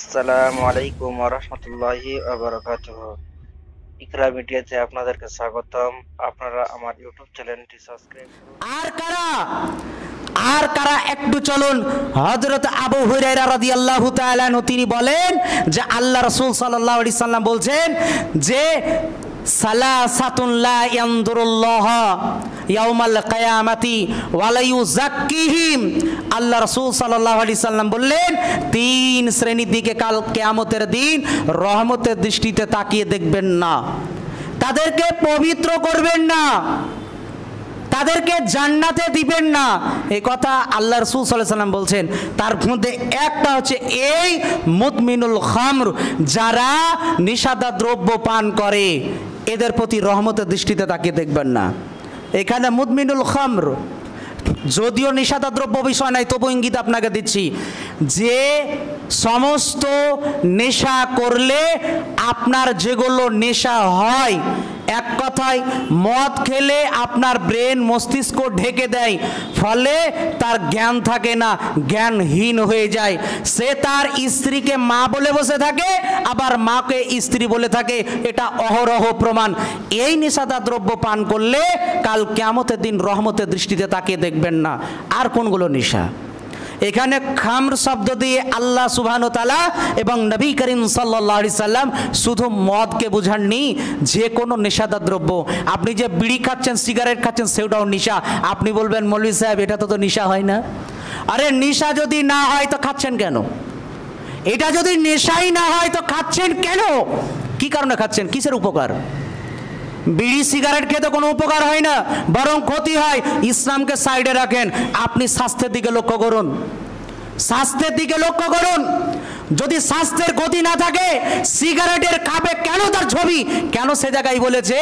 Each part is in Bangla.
আসসালামু আলাইকুম রহমতুল্লাহি ইকরা মিডিয়াতে আপনাদেরকে স্বাগতম। আপনারা আমার ইউটিউব চ্যানেলটি সাবস্ক্রাইব আর কারা? আর কারা একটু চলুন। হযরত আবু হুরায়রা রাদিয়াল্লাহু তাআলা তিনি বলেন যে আল্লাহ রাসূল সাল্লাল্লাহু আলাইহি সাল্লাম বলছেন যে বললেন, তিন শ্রেণির দিকে কাল দিন রহমতের দৃষ্টিতে তাকিয়ে দেখবেন না। তাদেরকে পবিত্র করবেন না। তাদেরকে জান্নাতে দিবেন না। এই কথা আল্লাহ রসুল সাল্লাহ সাল্লাম বলছেন। তার মধ্যে একটা হচ্ছে এই মুদমিনুল খামর, যারা নিষাদা দ্রব্য পান করে। এদের প্রতি রহমতের দৃষ্টিতে তাকে দেখবেন না। এখানে মুদমিনুল খামর যদিও নিষাদা দ্রব্য বিষয় নাই, তবু ইঙ্গিত আপনাকে দিচ্ছি। যে সমস্ত নেশা করলে আপনার যেগুলো নেশা হয়, এক কথায় মদ খেলে আপনার ব্রেন মস্তিষ্ক ঢেকে দেয়, ফলে তার জ্ঞান থাকে না, জ্ঞানহীন হয়ে যায়। সে তার স্ত্রীকে মা বলে বসে থাকে, আবার মাকে স্ত্রী বলে থাকে, এটা অহরহ প্রমাণ। এই নেশাদার দ্রব্য পান করলে কাল কেমতের দিন রহমতের দৃষ্টিতে তাকিয়ে দেখবেন না। আর কোনগুলো নেশা? এখানে খামর শব্দ দিয়ে আল্লাহ সুবহানু তালা এবং নবী করিম সাল্লি সাল্লাম শুধু মদকে বোঝাননি, যে কোনো নেশাদার দ্রব্য। আপনি যে বিড়ি খাচ্ছেন, সিগারেট খাচ্ছেন, সেটাও নেশা। আপনি বলবেন মৌলী সাহেব, এটা তো তো নেশা হয় না। আরে নেশা যদি না হয়, তো খাচ্ছেন কেন? এটা যদি নেশাই না হয়, তো খাচ্ছেন কেন? কি কারণে খাচ্ছেন? কিসের উপকার? বিড়ি সিগারেট খেতে কোনো উপকার হয় না, বরং ক্ষতি হয়। ইসলামকে সাইডে রাখেন, আপনি স্বাস্থ্যের দিকে লক্ষ্য করুন। স্বাস্থ্যের দিকে লক্ষ্য করুন। যদি স্বাস্থ্যের ক্ষতি না থাকে, সিগারেটের খাবে কেন তার ছবি? কেন সে জায়গায় বলেছে,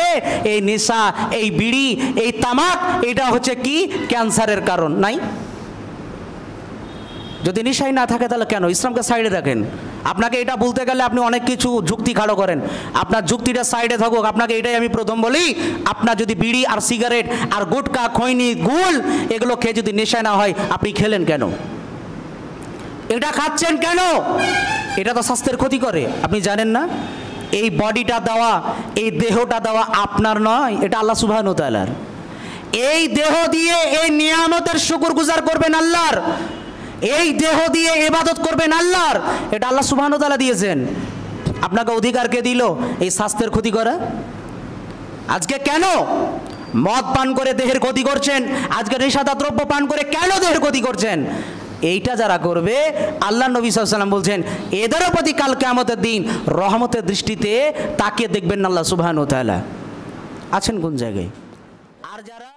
এই নেশা, এই বিড়ি, এই তামাক, এটা হচ্ছে কি? ক্যান্সারের কারণ। নাই? যদি নিশাই না থাকে তাহলে কেন? ইসলামকে সাইডে রাখেন আপনাকে এটা বলতে গেলে আপনি অনেক কিছু যুক্তি খাড়ো করেন। আপনার যুক্তিটা সাইডে থাকুক। আপনাকে এটাই আমি প্রথম বলি, আপনার যদি বিড়ি আর সিগারেট আর গুটকা, খৈনি, গুল, এগুলো খেয়ে যদি নেশায় না হয়, আপনি খেলেন কেন? এটা খাচ্ছেন কেন? এটা তো স্বাস্থ্যের ক্ষতি করে। আপনি জানেন না? এই বডিটা দেওয়া, এই দেহটা দেওয়া আপনার নয়, এটা আল্লাহ তালার এই দেহ দিয়ে এই নিয়ামতের শুকুর গুজার করবেন আল্লাহর। এই দেহ দিয়ে এবাদত করবেন আল্লাহর। এটা আল্লাহ সুবহান তালা দিয়েছেন। আপনাকে অধিকার কে দিল? এই স্বাস্থ্যের ক্ষতি করা। আজকে কেন? মদ পান করে দেহের ক্ষতি করছেন। আজকে নেশাদা দ্রব্য পান করে কেন দেহের ক্ষতি করছেন? এইটা যারা করবে, আল্লাহ নবী সাল্লাম বলছেন, এদেরও প্রতি কাল কেমতের দিন রহমতের দৃষ্টিতে তাকিয়ে দেখবেন আল্লাহ তাআলা। আছেন কোন জায়গায়? আর যারা